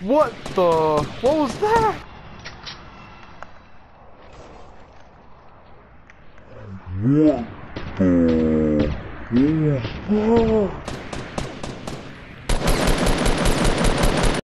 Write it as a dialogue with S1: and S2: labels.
S1: What the? What was that?
S2: What the? Oh.